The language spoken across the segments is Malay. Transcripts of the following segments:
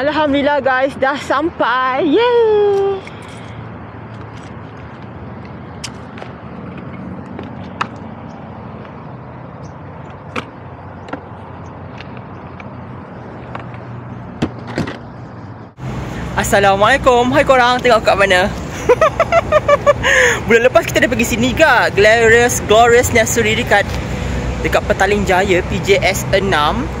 Alhamdulillah guys, dah sampai. Yeay! Assalamualaikum. Hai korang, tengok kat mana? Bulan lepas kita dah pergi sini ke Glorious Glorious Nursery dekat dekat Petaling Jaya PJS 6.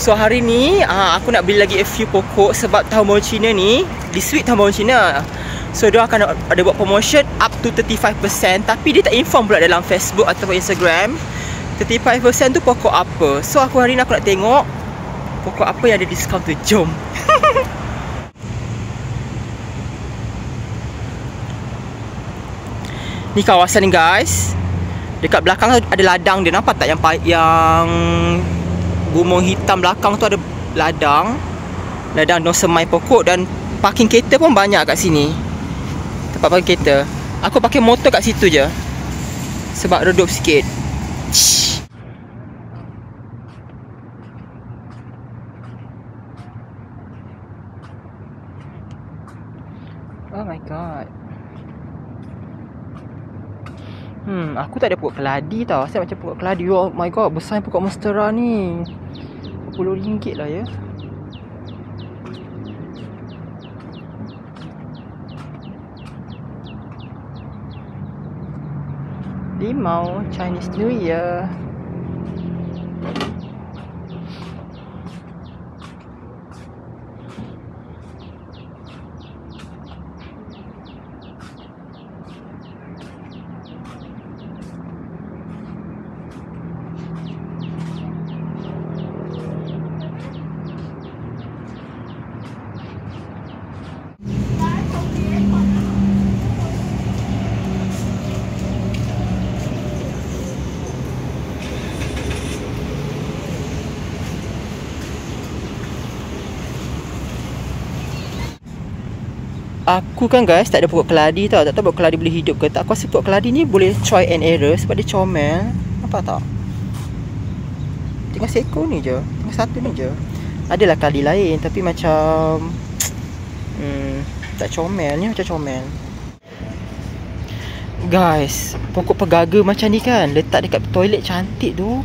So hari ni uh, aku nak beli lagi a few pokok sebab tahun baru Cina ni di sweet tahun baru Cina. So dia akan ada buat promotion up to 35% tapi dia tak inform pula dalam Facebook ataupun Instagram 35% tu pokok apa. So aku hari ni aku nak tengok pokok apa yang ada diskaun tu. Jom. Ni kawasan ni guys. Dekat belakang ada ladang dia. Nampak tak yang yang gumung hitam belakang tu ada ladang. Ladang no semai pokok dan parking kereta pun banyak kat sini. Tempat parking kereta. Aku pakai motor kat situ je. Sebab redup sikit. Oh aku tak ada pokok keladi tau. Saya macam pokok keladi. Oh my god, besar pokok monstera ni. RM40 lah ya. Limau Chinese New Year. Aku kan guys. Tak ada pokok keladi tau. Tak tahu pokok keladi boleh hidup ke tak. Aku rasa pokok keladi ni boleh try and error Sebab dia comel. Apa tak? Tinggal seekor ni je. Tinggal satu ni je. Adalah keladi lain Tapi macam hmm, Tak comel ni macam comel. Guys Pokok pegaga macam ni kan? Letak dekat toilet cantik tu.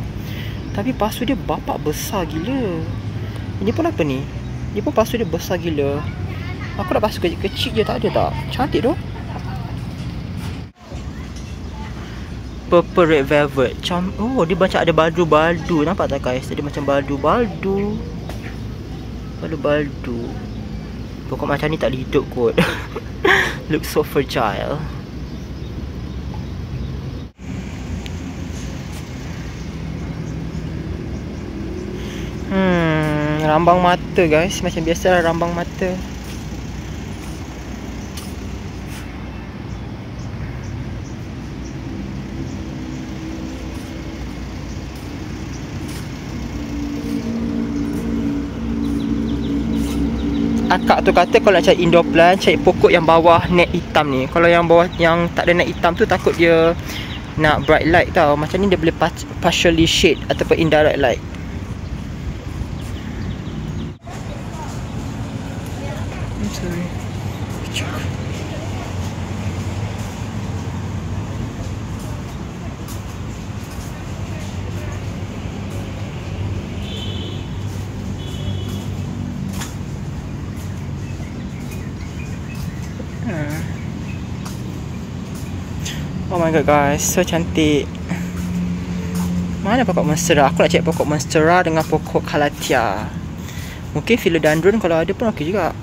Tapi pasu dia bapak besar gila. Ini pun apa ni? Ini pun pasu dia besar gila Aku nak basuh kecil-kecil je tak ada tak. Cantik tu. Purple red velvet. Cam Oh dia macam ada baldu-baldu Nampak tak guys? Dia macam baldu-baldu Baldu-baldu Pokok macam ni tak boleh hidup kot. Look so fragile. Hmm, rambang mata guys. Macam biasa rambang mata akak tu kata kalau nak cari indoor plant cari pokok yang bawah net hitam ni. Kalau yang bawah yang tak ada net hitam tu takut dia nak bright light tau. Macam ni dia boleh partially shade ataupun indirect light God guys, so cantik. Mana pokok monstera? Aku nak cek pokok monstera dengan pokok calathea. Mungkin philodendron kalau ada pun okey juga.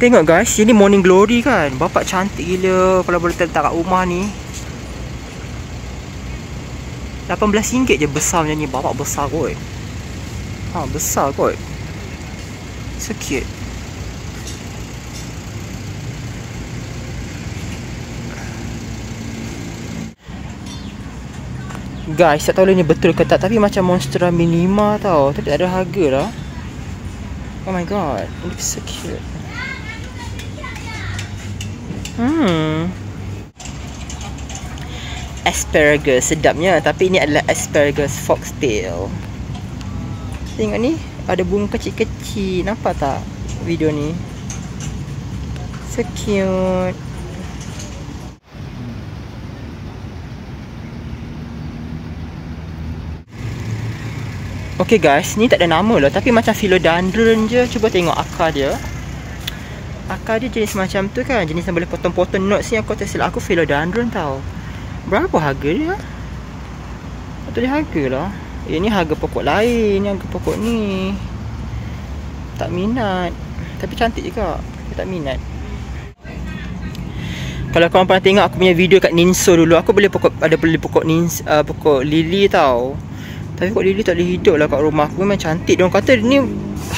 Tengok guys, ini morning glory kan. Bapak cantik gila kalau boleh letak kat rumah ni. RM18 je besar macam ni. Bapak besar kot. Ha, besar kot. So cute. Guys, tak tahu ni betul ke tak Tapi macam Monstera Minima tau. Tapi tak ada harga lah. Oh my god It looks so cute. Hmm. Asparagus sedapnya. Tapi ini adalah asparagus foxtail. Tengok ni ada bunga kecil-kecil nampak tak video ni? So cute. Okay guys, ni tak ada nama lah Tapi macam philodendron je. Cuba tengok akar dia. Akar dia jenis macam tu kan Jenis yang boleh potong-potong notes ni. Aku tak silap aku philodendron tau. Berapa harga dia? Tak ada harga lah. Eh ni harga pokok lain harga pokok ni Tak minat. Tapi cantik juga. Aku tak minat. Kalau korang pernah tengok aku punya video kat Ninso dulu Aku boleh pokok ada beli pokok nins, uh, pokok lili tau. Tapi kok Lily tak boleh hidup lah kat rumah aku. Memang cantik. Diorang kata ni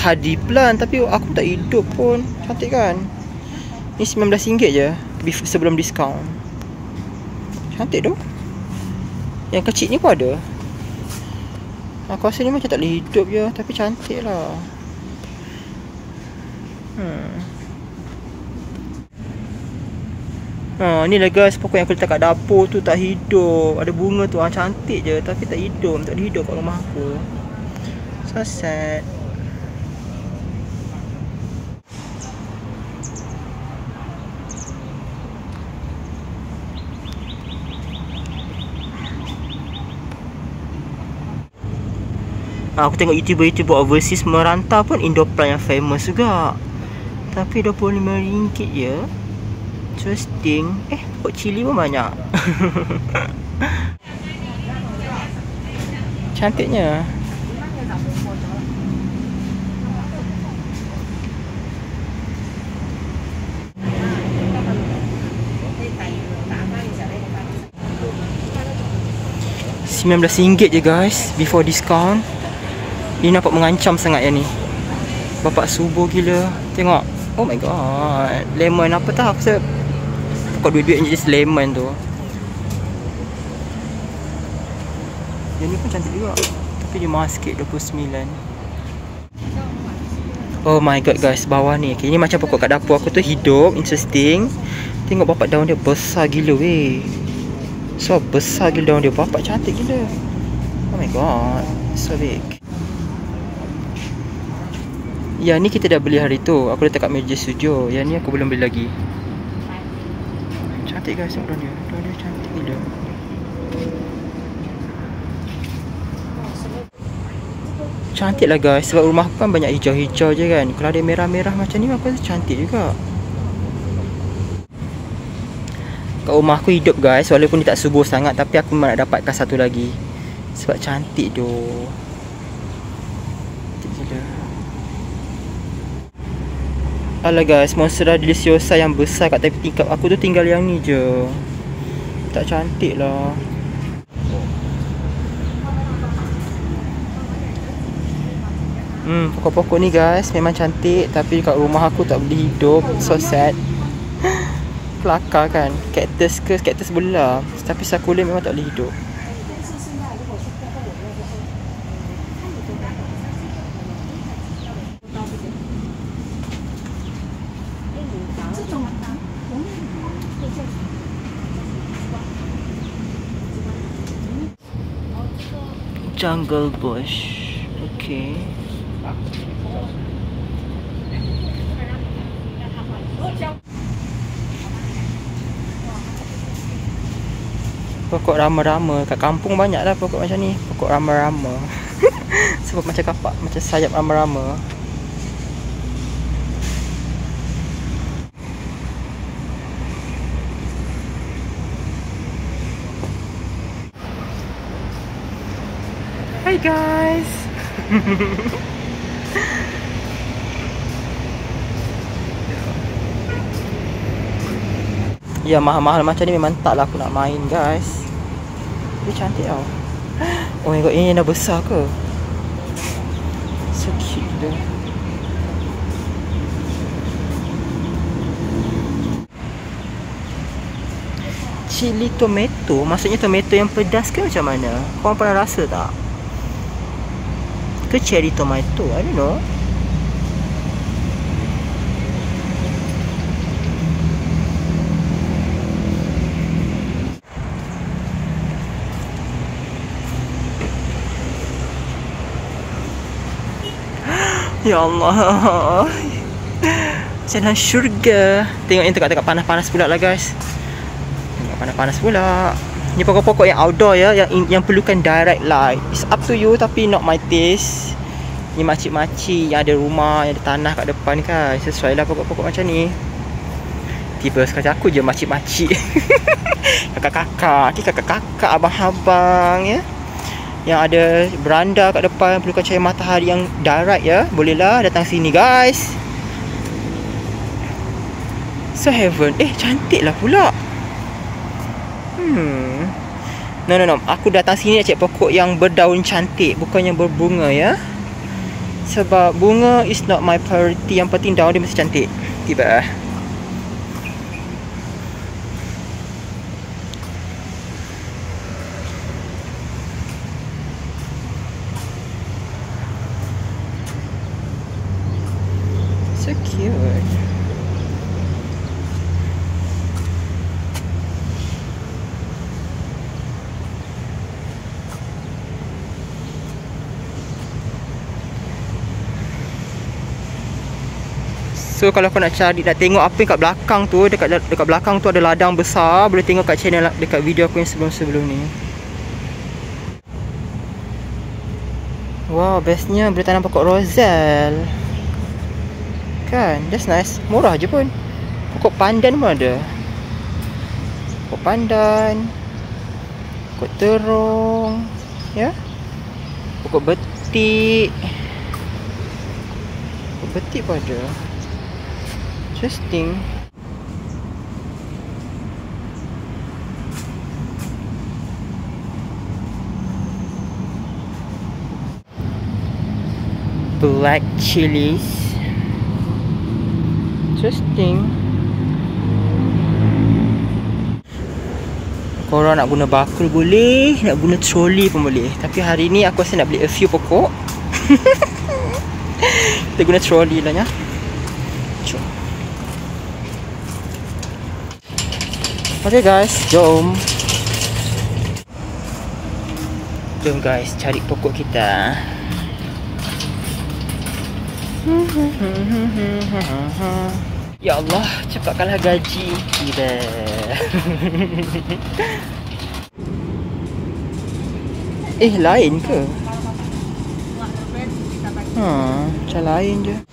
Hadi plan Tapi aku tak hidup pun. Cantik kan? Ni RM19 je Sebelum diskaun. Cantik tu Yang kecil ni pun ada. Aku rasa ni macam tak boleh hidup je Tapi cantik lah Hmm Ha, ni lah guys pokok yang aku letak kat dapur tu tak hidup. Ada bunga tu ah cantik je tapi tak hidup, tak hidup kat rumah aku. So sad. Ha, aku tengok YouTuber-YouTuber overseas merantau pun indoor plant yang famous juga. Tapi RM25 je. Interesting Eh, pokok cili pun banyak? Cantiknya. RM19 je guys Before discount. Ini nampak mengancam sangat yang ni. Bapak subuh gila. Tengok Oh my god. Lemon apa tak Aku rasa pokok duit-duit jenis lemon tu. Yang ni pun cantik juga. Tapi dia mahal sikit 29 Oh my god guys. Bawah ni. Okay, Ini macam pokok kat dapur aku tu. Hidup Interesting. Tengok bapak daun dia Besar gila weh. So besar gila daun dia. Bapak cantik gila. Oh my god. So big Ya ni kita dah beli hari tu. Aku letak kat meja studio Yang ni aku belum beli lagi. Cantik guys tengok dia daun dia cantik gila. Cantik lah guys sebab rumah aku kan banyak hijau-hijau je kan. Kalau ada merah-merah macam ni aku rasa cantik juga. Kat rumah aku hidup guys walaupun dia tak subuh sangat tapi aku memang nak dapatkan satu lagi. Sebab cantik tu Alah guys, Monstera Deliciosa yang besar kat tepi tingkap aku tu tinggal yang ni je. Tak cantik lah. Hmm, pokok-pokok ni guys memang cantik. Tapi kat rumah aku tak boleh hidup. So sad. Kelakar kan? Cactus ke? Cactus belah. Tapi sakula memang tak boleh hidup jungle bush. Okay. Pokok rama-rama kat kampung banyak lah pokok macam ni. Pokok rama-rama. Sebab macam kapak, macam sayap rama-rama. Hi guys. ya mahal-mahal macam ni memang tak lah aku nak main guys. Ini cantik tau. Oh my god ini dah besar ke? So cute dia. Chili tomato Maksudnya tomato yang pedas ke macam mana? Korang pernah rasa tak? ke cherry tomato? I don't know. Ya Allah. Macam dalam syurga. Tengok yang tengok-tengok panas-panas pula lah guys. Tengok panas-panas Tengok panas-panas pula. Ni pokok-pokok yang outdoor ya yang yang perlukan direct light. It's up to you tapi not my taste. Ni makcik-makcik yang ada rumah, yang ada tanah kat depan kan. Sesuai lah pokok-pokok macam ni. Tiba sekali aku je makcik-makcik. kakak-kakak, ni kakak-kakak, abang-abang ya. Yang ada beranda kat depan perlukan cahaya matahari yang direct ya. Bolehlah datang sini guys. So heaven. Eh cantik lah pula. Hmm. No no no, aku datang sini nak cek pokok yang berdaun cantik, bukan yang berbunga ya. Sebab bunga is not my priority, yang penting daun dia mesti cantik. Tiba. So cute. So kalau kau nak cari nak tengok apa yang kat belakang tu dekat dekat belakang tu ada ladang besar boleh tengok kat channel dekat video aku yang sebelum-sebelum ni. Wow, bestnya boleh tanam pokok roselle. Kan, that's nice. Murah je pun. Pokok pandan pun ada. Pokok pandan. Pokok terung. Ya. Pokok betik. Pokok betik pun ada. Interesting. Black chilies. Interesting. Korang nak guna bakul boleh, nak guna trolley pun boleh. Tapi hari ni aku rasa nak beli a few pokok. Kita guna trolley lah ya. Okay guys, jom. Jom guys, cari pokok kita. Ya Allah, cepatkanlah gaji kita. Eh, lain ke? Ha, macam lain je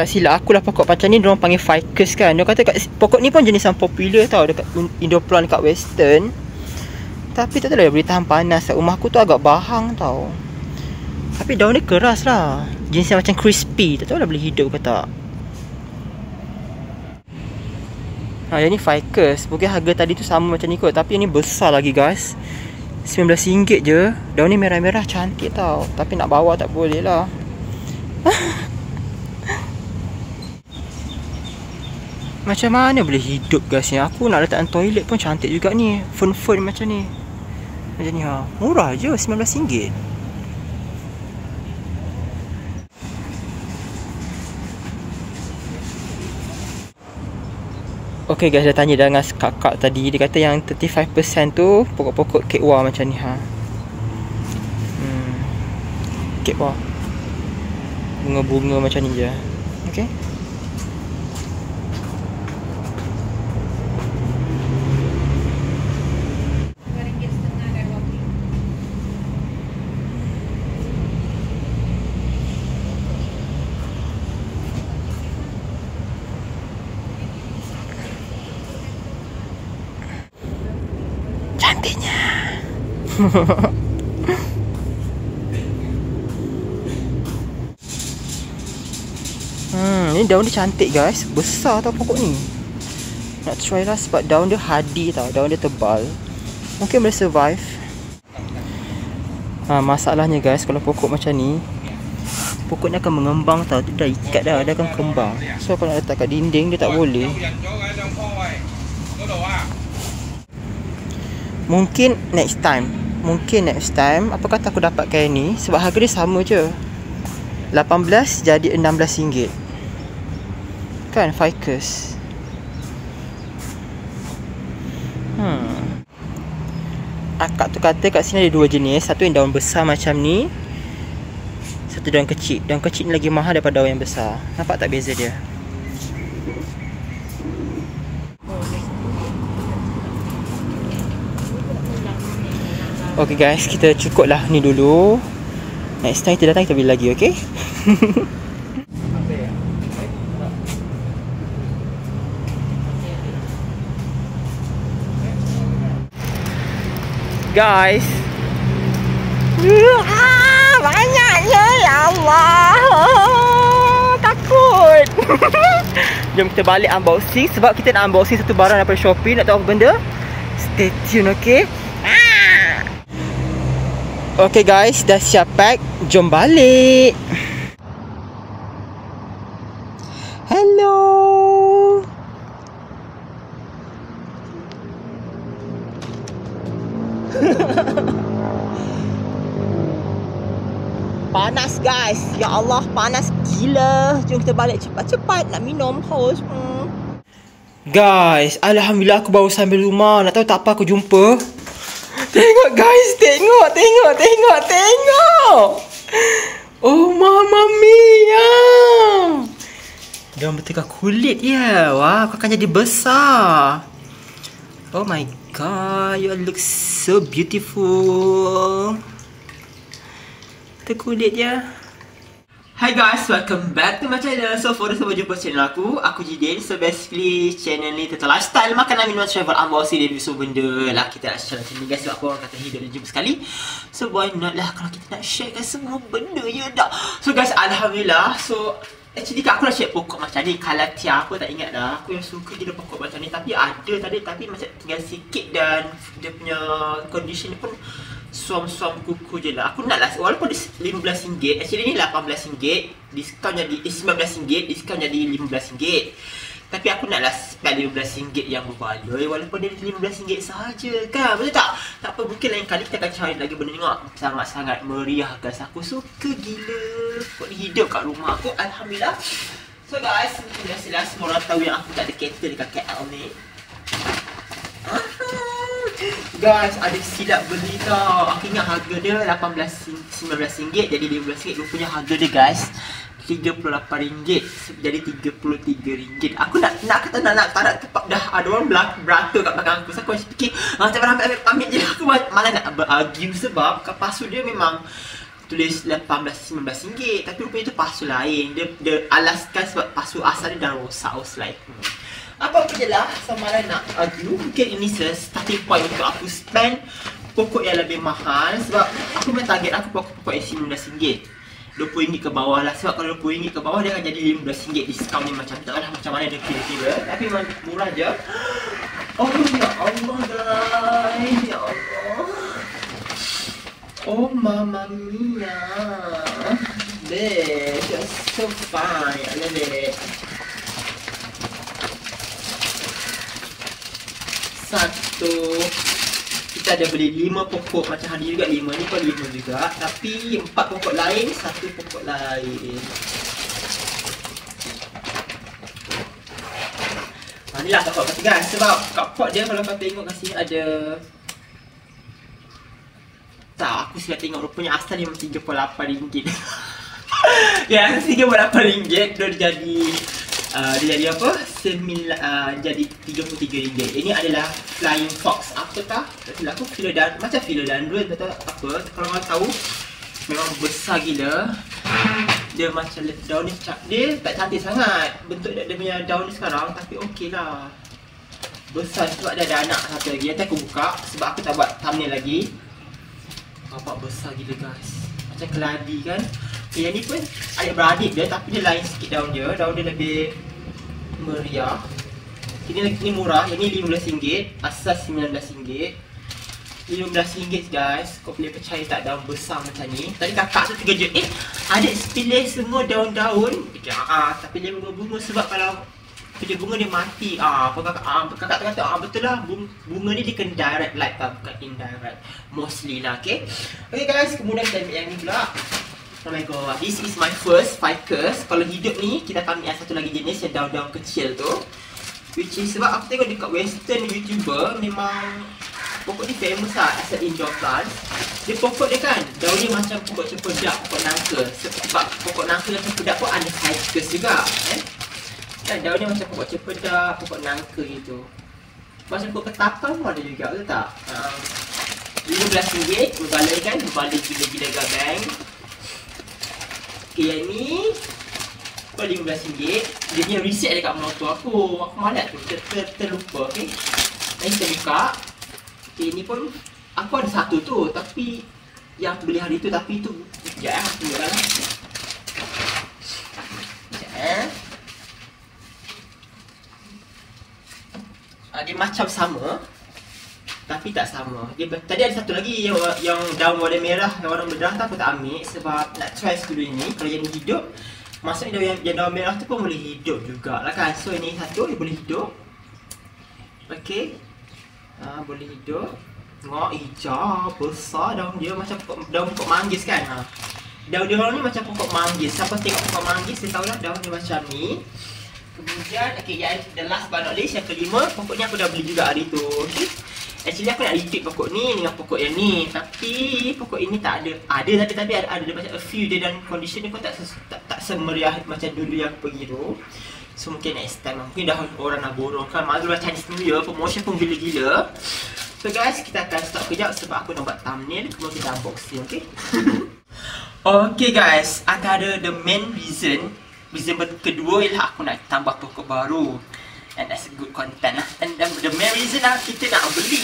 tak silap aku lah pokok macam ni Diorang panggil ficus kan. Dia kata kat, pokok ni pun jenis yang popular tau Dekat Indoplan kat western. Tapi tak tahu lah boleh tahan panas. Rumah aku tu agak bahang tau. Tapi daun dia keras lah. Jenis yang macam crispy Tak tahu lah boleh hidup ke tak. Ha, yang ni ficus. Mungkin harga tadi tu sama macam ni kot. Tapi yang ni besar lagi guys. RM19 je. Daun ni merah-merah cantik tau. Tapi nak bawa tak boleh lah Macam mana boleh hidup guys ni? Aku nak letakkan toilet pun cantik juga ni. Fern-fern macam ni. Macam ni ha. Murah je RM19. Okay guys dah tanya dengan kakak tadi. Dia kata yang 35% tu Pokok-pokok kekwa macam ni ha. Hmm. Kekwa Bunga-bunga macam ni je. Okay cantiknya. hmm, ni daun dia cantik guys. Besar tau pokok ni. Nak try lah sebab daun dia hardy tau. Daun dia tebal. Mungkin boleh survive. Ha, masalahnya guys kalau pokok macam ni pokok ni akan mengembang tau. Dia dah ikat dah. Dia akan kembang. So kalau letak kat dinding dia tak boleh. Mungkin next time Mungkin next time Apa kata aku dapatkan ni? Sebab harga dia sama je. 18 jadi RM16 Kan ficus Hmm. Akak tu kata kat sini ada dua jenis. Satu yang daun besar macam ni Satu daun kecil. Daun kecil ni lagi mahal daripada daun yang besar. Nampak tak beza dia Okay guys, kita cukuplah ni dulu. Next time kita datang kita beli lagi, okay? guys. Ah, Banyaknya ya Allah. Takut. Jom kita balik unboxing Sebab kita nak unboxing satu barang daripada Shopee Nak tahu apa benda. Stay tune, okay? Okay guys, dah siap pack. Jom balik. Hello. panas guys. Ya Allah, panas gila. Jom kita balik cepat-cepat nak minum haus. Hmm. Guys, alhamdulillah aku baru sampai rumah. Nak tahu tak apa aku jumpa? Guys, tengok, tengok, tengok, tengok. Oh mama mia. Dia betulkan kulit ya. Wah, kau akan jadi besar. Oh my god, you look so beautiful. Terkulit ya. Hi guys, welcome back to my channel. So for who jumpa channel aku, aku Jidin. So basically channel ni tentang lifestyle Makanan, minuman, travel, unboxing, review semua benda lah Kita nak share macam ni guys. Sebab aku orang kata hidup dan jumpa sekali. So why not lah kalau kita nak share kan semua benda je dah So guys, Alhamdulillah. So Actually aku nak share pokok macam ni. Kalau tiap aku tak ingat dah. Aku yang suka gila pokok macam ni. Tapi ada tadi Tapi macam tinggal sikit dan Dia punya condition pun suam-suam kuku je lah. Aku nak lah walaupun dia RM15 Actually ni RM18 Diskaun jadi eh, RM19 Diskaun jadi RM15 Tapi aku nak lah spend RM15 yang berbaloi Walaupun dia RM15 sahaja kan? Betul tak? Tak apa mungkin lain kali kita akan cari lagi benda ni Sangat-sangat meriah guys Aku suka gila. Ni hidup kat rumah aku Alhamdulillah. So guys, macam biasalah semua orang tahu yang aku tak ada kereta dekat KL ni Guys, ada silap beli tau. Aku ingat harga dia 18 19 ringgit jadi 15 ringgit. Rupanya harga dia guys 38 ringgit jadi 33 ringgit. Aku nak nak kata nak nak tarat tepat dah ada orang belak beratur kat belakang aku. So aku fikir macam mana ambil, ambil, ambil je aku malah nak berargue sebab kat pasu dia memang tulis 18 19 ringgit tapi rupanya tu pasu lain. Dia dia alaskan sebab pasu asal dia dah rosak rosak lain. Hmm. Apa pun je lah sama ada nak argue Mungkin ini starting point untuk aku spend Pokok yang lebih mahal Sebab aku main target aku pokok-pokok yang RM15 RM20 ke bawah lah. Sebab kalau RM20 ke bawah dia akan jadi RM15 Discount ni macam tak lah macam mana dia kira-kira. Tapi memang murah je. Oh ya Allah guys. Ya Allah. Oh mama mia. Babe, you're so fine. I love it satu kita ada beli lima pokok macam hari juga. Lima ni pun lima juga. Tapi empat pokok lain satu pokok lain. Ha, ni lah kapot kata guys sebab kapot dia kalau kau tengok kat sini ada tak aku sudah tengok rupanya asal dia memang RM38. Ya RM38. Dia jadi uh, dia jadi apa? Semila, uh, jadi RM33 Ini adalah Flying Fox. Apa tak? Tak silap aku Philodendron Macam Philodendron Tak tahu apa? Kalau orang tahu Memang besar gila. Dia macam daun ni Dia tak cantik sangat. Bentuk dia, dia punya daun ni sekarang Tapi okey lah. Besar sebab dia ada anak satu lagi. Nanti aku buka Sebab aku tak buat thumbnail lagi. Nampak besar gila guys. Macam keladi kan Okay, yang ni pun adik beradik dia tapi dia lain sikit daun dia. Daun dia lebih meriah. Ini ni murah. Yang ni RM15. Asas RM19. RM15 guys. Kau boleh percaya tak daun besar macam ni. Tadi kakak tu terkejut. Eh, adik pilih semua daun-daun. Fikir, ah, tapi dia bunga-bunga sebab kalau Dia bunga dia mati. Ah, apa kakak ah, kakak kata ah betul lah bunga, bunga ni dia kena direct light tau bukan indirect. Mostly lah, okay. Okay guys, kemudian kita ambil yang ni pula. Oh my god, this is my first ficus. Kalau hidup ni, kita akan ambil satu lagi jenis yang daun-daun kecil tu. Which is sebab aku tengok dekat western youtuber memang pokok ni famous lah as an indoor plant. Dia pokok dia kan, daun dia macam pokok cempedak, pokok nangka. Sebab pokok nangka dan cempedak pun ada ficus juga. Eh? Kan daun dia macam pokok cempedak, pokok nangka gitu. Macam pokok ketapang pun ada juga, betul tak? Uh, RM15 berbaloi kan, berbaloi gila-gila gabang. Okay, yang ni Kau RM15 Dia punya reset dekat motor aku. Aku malat tu, ter, ter, terlupa okay Ini kita buka. Okay, ni pun Aku ada satu tu, tapi Yang aku beli hari tu, tapi tu Sekejap eh, aku buka lah. Sekejap ah, Dia macam sama tapi tak sama. Dia tadi ada satu lagi yang yang daun warna merah, yang warna merah tu aku tak ambil sebab nak try dulu ini. Kalau yang hidup, maksudnya daun yang, yang daun merah tu pun boleh hidup juga lah kan. So ini satu yang boleh hidup. Okay. Ha, boleh hidup. Tengok hijau, besar daun dia macam pokok, daun pokok manggis kan. Ha. Daun dia ni macam pokok manggis. Siapa tengok pokok manggis, dia tahu lah daun dia macam ni. Kemudian, okay, yang the last but not least, yang kelima, pokoknya aku dah beli juga hari tu. Okay. Actually aku nak repeat pokok ni dengan pokok yang ni. Tapi pokok ini tak ada. Ada tapi tapi ada, ada, macam a few dia dan condition ni pun tak, tak, tak semeriah macam dulu yang pergi tu. So mungkin next time mungkin dah orang nak borong kan. Lah Chinese New Year promotion pun gila-gila. So guys kita akan stop kejap sebab aku nak buat thumbnail. Kemudian kita unboxing okay Okay guys. Antara the main reason Reason kedua ialah aku nak tambah pokok baru And that's a good content lah And the, main reason lah kita nak beli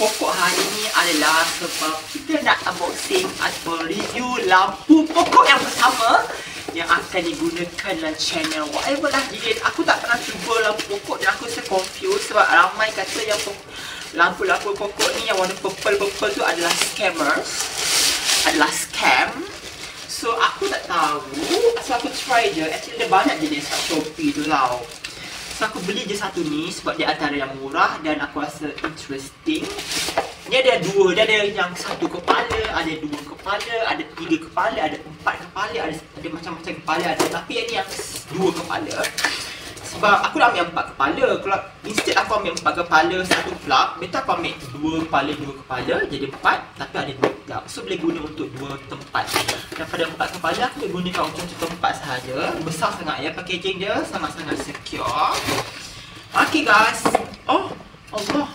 pokok hari ni adalah Sebab kita nak unboxing atau review lampu pokok yang pertama Yang akan digunakan dalam channel Whatever lah jadi Aku tak pernah cuba lampu pokok dan aku rasa confused Sebab ramai kata yang lampu-lampu pokok ni yang warna purple-purple tu adalah scammers Adalah scam. So aku tak tahu. So aku try je. Actually ada banyak jenis kat Shopee tu tau So aku beli je satu ni sebab dia antara yang murah dan aku rasa interesting. Ni ada dua, dia ada yang satu kepala, ada dua kepala, ada tiga kepala, ada empat kepala, ada, ada macam-macam kepala ada. Tapi yang ni yang dua kepala. Sebab aku dah ambil empat kepala. Kalau instead aku ambil empat kepala satu plug Better aku ambil dua kepala dua kepala Jadi empat Tapi ada dua plug So boleh guna untuk dua tempat. Daripada empat kepala aku boleh gunakan untuk satu tempat sahaja. Besar sangat ya packaging dia Sangat-sangat secure. Okay guys. Oh Allah.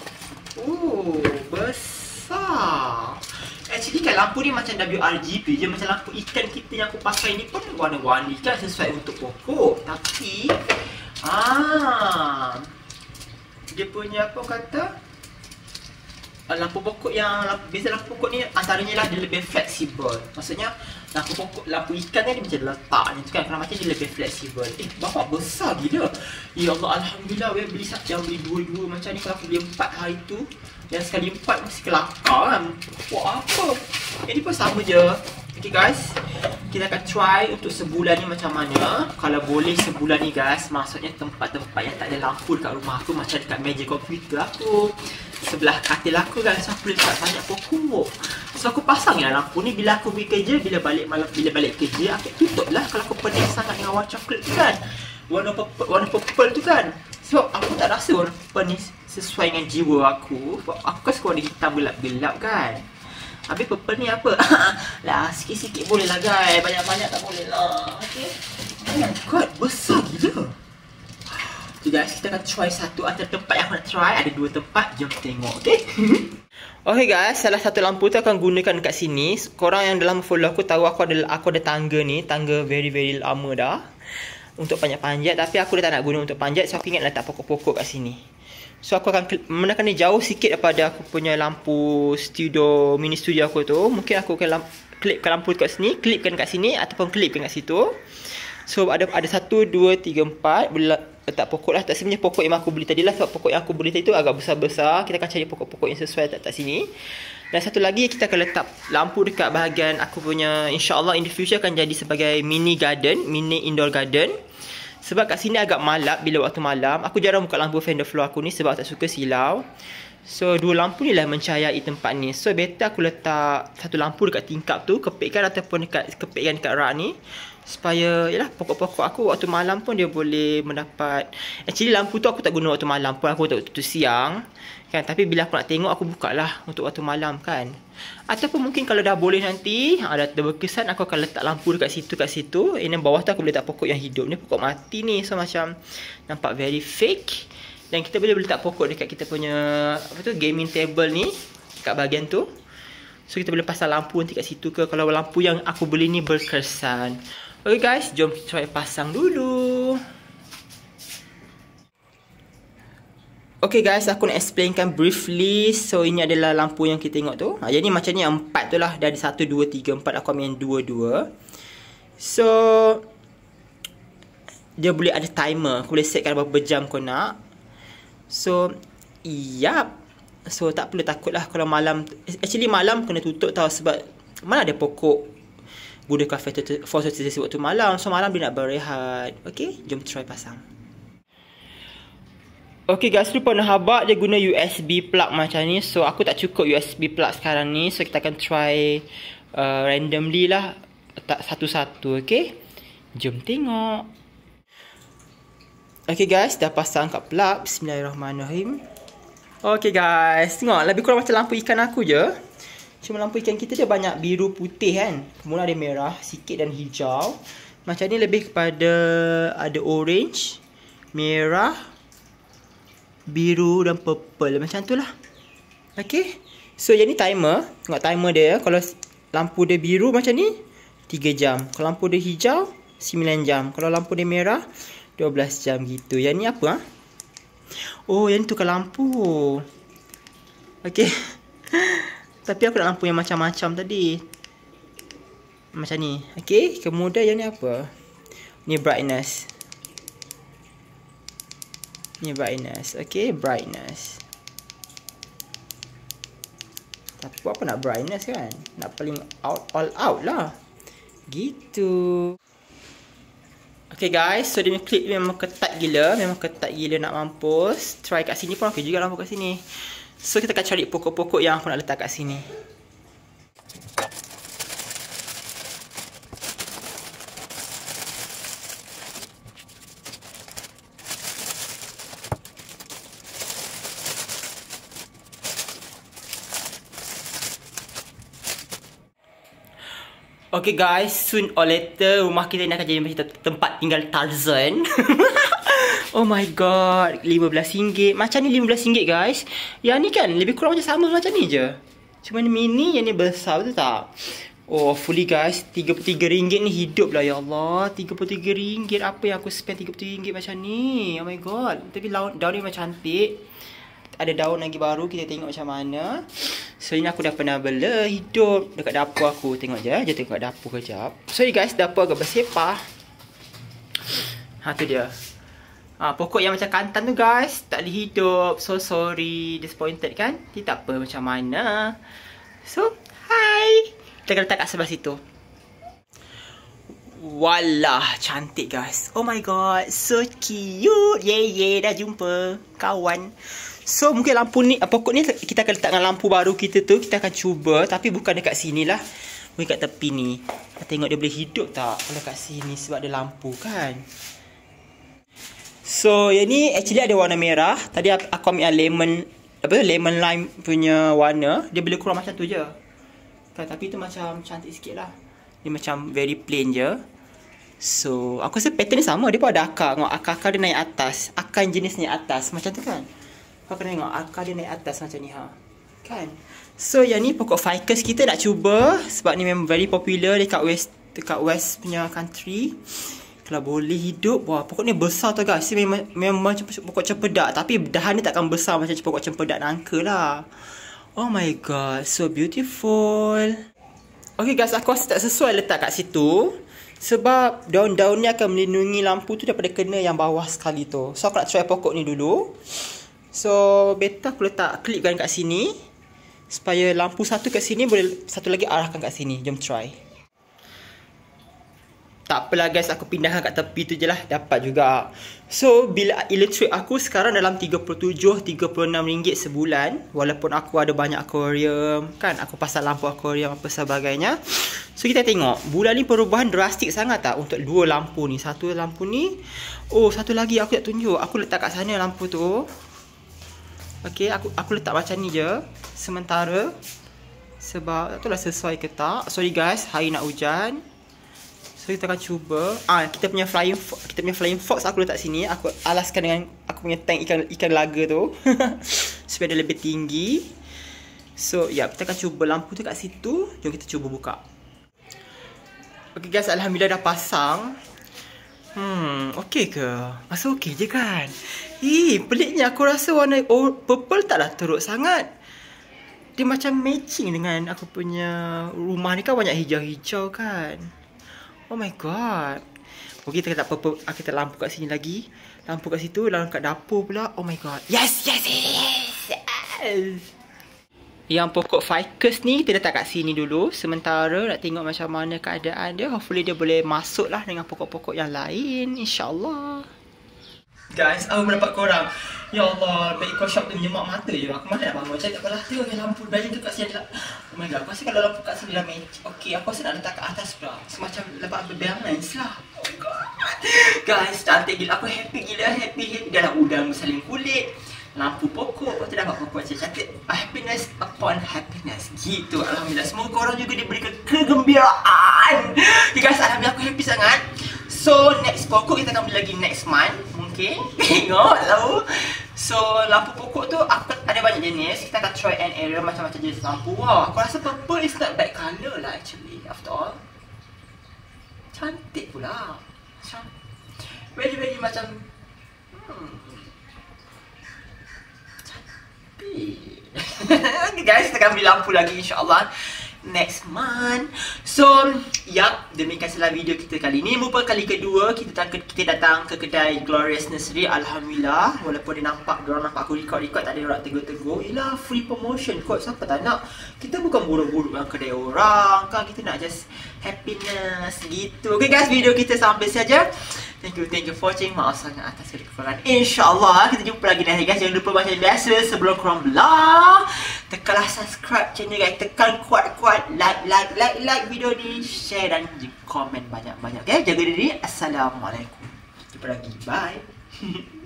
Oh Besar. Actually kan lampu ni macam WRGB je Macam lampu ikan kita yang aku pakai ni pun warna-warni kan Sesuai untuk pokok. Tapi Ah. Dia punya apa kata? Ah, lampu pokok yang biasa lampu pokok ni antaranya lah dia lebih fleksibel. Maksudnya lampu pokok lampu ikan ni dia macam letak ni tu kan kalau macam dia lebih fleksibel. Eh bapak besar gila. Ya Allah alhamdulillah we beli satu yang beli dua-dua macam ni kalau aku beli empat hari tu yang sekali empat mesti kelakar kan. Wah apa? Ini pun sama je. Okay guys Kita akan try untuk sebulan ni macam mana. Kalau boleh sebulan ni guys Maksudnya tempat-tempat yang tak ada lampu dekat rumah aku Macam dekat meja komputer aku. Sebelah katil aku guys Aku boleh letak banyak pokok. So aku pasang ya lampu ni Bila aku pergi kerja Bila balik malam Bila balik kerja Aku tutup lah Kalau aku pening sangat dengan warna coklat tu kan. Warna purple, warna purple tu kan. So aku tak rasa warna purple ni Sesuai dengan jiwa aku. Aku kan suka warna hitam gelap-gelap kan Habis purple ni apa? lah, sikit-sikit boleh lah guys. Banyak-banyak tak boleh lah. Okay. Oh my god, besar gila. Okay guys, kita akan try satu antara tempat yang aku nak try. Ada dua tempat, jom tengok, okay? okay guys, salah satu lampu tu akan gunakan dekat sini. Korang yang dalam follow aku tahu aku ada aku ada tangga ni. Tangga very very lama dah. Untuk panjat-panjat. Tapi aku dah tak nak guna untuk panjat. So aku ingat letak pokok-pokok kat sini. So aku akan menekan ni jauh sikit daripada aku punya lampu studio mini studio aku tu. Mungkin aku akan klipkan lampu kat sini, klipkan kat sini ataupun klipkan kat situ. So ada ada satu, dua, tiga, empat. Boleh letak pokok lah. Tak sebenarnya pokok yang aku beli tadi lah. Sebab pokok yang aku beli tadi tu agak besar-besar. Kita akan cari pokok-pokok yang sesuai letak, letak sini. Dan satu lagi kita akan letak lampu dekat bahagian aku punya insyaAllah in the future akan jadi sebagai mini garden, mini indoor garden. Sebab kat sini agak malap bila waktu malam. Aku jarang buka lampu fender floor aku ni sebab tak suka silau. So dua lampu ni lah mencahayai tempat ni. So better aku letak satu lampu dekat tingkap tu, kepitkan ataupun dekat kepitkan dekat rak ni supaya yalah pokok-pokok aku waktu malam pun dia boleh mendapat actually lampu tu aku tak guna waktu malam pun aku tak waktu siang kan? Tapi bila aku nak tengok aku buka lah untuk waktu malam kan? Ataupun mungkin kalau dah boleh nanti ada dah berkesan aku akan letak lampu dekat situ kat situ. Ini bawah tu aku boleh letak pokok yang hidup ni pokok mati ni. So macam nampak very fake. Dan kita boleh letak pokok dekat kita punya apa tu gaming table ni kat bahagian tu. So kita boleh pasang lampu nanti kat situ ke. Kalau lampu yang aku beli ni berkesan Okay guys, jom try pasang dulu. Okay guys, aku nak explainkan briefly. So, ini adalah lampu yang kita tengok tu. Ha, jadi macam ni empat tu lah. Dari satu, dua, tiga, empat. Aku ambil yang dua, dua. So, dia boleh ada timer. Aku boleh setkan berapa jam kau nak. So, yap. So, tak perlu takut lah kalau malam. Actually, malam kena tutup tau sebab mana ada pokok gunakan photosynthesis waktu malam. So malam dia nak berehat. Okay, jom try pasang. Okay guys, lupa nak habak dia guna USB plug macam ni. So aku tak cukup USB plug sekarang ni. So kita akan try uh, randomly lah. Tak satu-satu, okay. Jom tengok. Okay guys, dah pasang kat plug. Bismillahirrahmanirrahim. Okay guys, tengok lebih kurang macam lampu ikan aku je. Cuma lampu ikan kita dia banyak biru putih kan. Kemudian ada merah sikit dan hijau. Macam ni lebih kepada ada orange, merah, biru dan purple. Macam tu lah. Okay. So yang ni timer. Tengok timer dia. Kalau lampu dia biru macam ni, 3 jam. Kalau lampu dia hijau, 9 jam. Kalau lampu dia merah, 12 jam gitu. Yang ni apa? Ha? Oh, yang ni tukar lampu. Okay. Tapi aku nak lampu yang macam-macam tadi. Macam ni. Okay Kemudian yang ni apa? Ni brightness. Ni brightness. Okay Brightness. Tapi apa nak brightness kan? Nak paling out All out lah. Gitu. Okay guys. So dia punya clip memang ketat gila. Memang ketat gila nak mampus. Try kat sini pun okay juga lampu kat sini So kita akan cari pokok-pokok yang aku nak letak kat sini. Okay guys, soon or later rumah kita ni akan jadi macam tempat tinggal Tarzan. Oh my god RM15 Macam ni RM15 guys. Yang ni kan Lebih kurang macam sama macam ni je. Cuma ni mini Yang ni besar betul tak? Oh fully guys. RM33 ni hidup lah Ya Allah. RM33 Apa yang aku spend RM33 macam ni? Oh my god. Tapi daun, ni macam cantik. Ada daun lagi baru Kita tengok macam mana. So ini aku dah pernah bela Hidup dekat dapur aku. Tengok je Jom tengok dapur kejap. So guys. Dapur agak bersepah. Ha tu dia Ha, pokok yang macam kantan tu guys Tak boleh hidup. So sorry Disappointed kan? Dia tak apa macam mana. So Hai Kita akan letak kat sebelah situ. Walah Cantik guys. Oh my god So cute. Yeah yeah Dah jumpa Kawan. So mungkin lampu ni Pokok ni Kita akan letak dengan lampu baru kita tu. Kita akan cuba Tapi bukan dekat sini lah. Mungkin kat tepi ni. Tengok dia boleh hidup tak Kalau kat sini Sebab ada lampu kan So yang ni actually ada warna merah. Tadi aku ambil lemon apa tu lemon lime punya warna. Dia boleh kurang macam tu je. Kan tapi tu macam cantik sikit lah. Dia macam very plain je. So aku rasa pattern ni sama. Dia pun ada akar. Tengok akar-akar dia naik atas. Akar jenis naik atas. Macam tu kan. Kau kena tengok akar dia naik atas macam ni ha. Kan. So yang ni pokok ficus kita nak cuba. Sebab ni memang very popular dekat west dekat west punya country. Kalau boleh hidup Wah pokok ni besar tu guys. Memang, memang macam pokok cempedak Tapi dahan ni takkan besar Macam pokok cempedak nangka lah. Oh my god So beautiful. Okay guys Aku rasa tak sesuai letak kat situ. Sebab Daun-daun ni akan melindungi lampu tu Daripada kena yang bawah sekali tu. So aku nak try pokok ni dulu. So Better aku letak Clipkan kat sini. Supaya lampu satu kat sini Boleh satu lagi arahkan kat sini. Jom try tak apalah guys aku pindahkan kat tepi tu je lah. Dapat juga. So bila electric aku sekarang dalam 37-36 ringgit sebulan walaupun aku ada banyak aquarium kan? Aku pasal lampu aquarium apa sebagainya. So kita tengok. Bulan ni perubahan drastik sangat tak untuk dua lampu ni? Satu lampu ni oh satu lagi aku nak tunjuk. Aku letak kat sana lampu tu. Ok aku aku letak macam ni je. Sementara sebab tak tahu lah sesuai ke tak. Sorry guys hari nak hujan So kita akan cuba ah kita punya flying kita punya flying fox aku letak sini aku alaskan dengan aku punya tank ikan ikan laga tu supaya dia lebih tinggi. So ya kita akan cuba lampu tu kat situ. Jom kita cuba buka. Okay guys alhamdulillah dah pasang. Hmm okey ke? Rasa okey je kan? Ih peliknya aku rasa warna purple taklah teruk sangat. Dia macam matching dengan aku punya rumah ni kan banyak hijau-hijau kan. Oh my god. Okay, kita tak apa-apa. Ah, kita lampu kat sini lagi. Lampu kat situ. Lalu kat dapur pula. Oh my god. Yes, yes, yes. yes. Yang pokok ficus ni kita letak kat sini dulu. Sementara nak tengok macam mana keadaan dia. Hopefully dia boleh masuk lah dengan pokok-pokok yang lain. InsyaAllah. Guys, aku mendapat korang. Ya Allah, baik kau shop tu menyemak mata je. Aku mana nak bangun. Macam tak apalah. Tengok lampu baju tu kat sini adalah. Oh my god, aku rasa kalau lampu kat sini dah main. Okay, aku rasa nak letak kat atas pula. Semacam lepas berbalance lah. Oh my god. Guys, cantik gila. Aku happy gila. Happy, happy. Dalam udang saling kulit. Lampu pokok. Lepas tu dah pokok macam cantik. Happiness upon happiness. Gitu. Alhamdulillah. Semoga korang juga diberi ke kegembiraan. Okay guys, Alhamdulillah aku happy sangat. So, next pokok kita akan beli lagi next month. Okay, tengok lalu. So, lampu pokok tu aku ada banyak jenis. Kita akan try and error macam-macam jenis lampu. Wow, aku rasa purple is not bad colour lah actually after all. Cantik pula. Macam very-very macam hmm. Okay guys, kita akan beli lampu lagi insyaAllah next month. So, yap, demikian salah video kita kali ini. Merupakan kali kedua kita datang, kita datang ke kedai Glorious Nursery. Alhamdulillah, walaupun dia nampak, dia nampak aku record-record, tak ada orang tegur-tegur. Ialah free promotion kot, siapa tak nak. Kita bukan buruk-buruk dengan kedai orang, kan? Kita nak just happiness gitu. Okay guys, video kita sampai saja. Thank you, thank you for watching. Maaf sangat atas kekurangan. InsyaAllah, kita jumpa lagi nanti guys. Jangan lupa macam biasa sebelum korang belah. Tekanlah subscribe channel guys. Tekan kuat-kuat. Like, like, like, like video ni. Share dan komen banyak-banyak. Okay, jaga diri. Assalamualaikum. Jumpa lagi. Bye.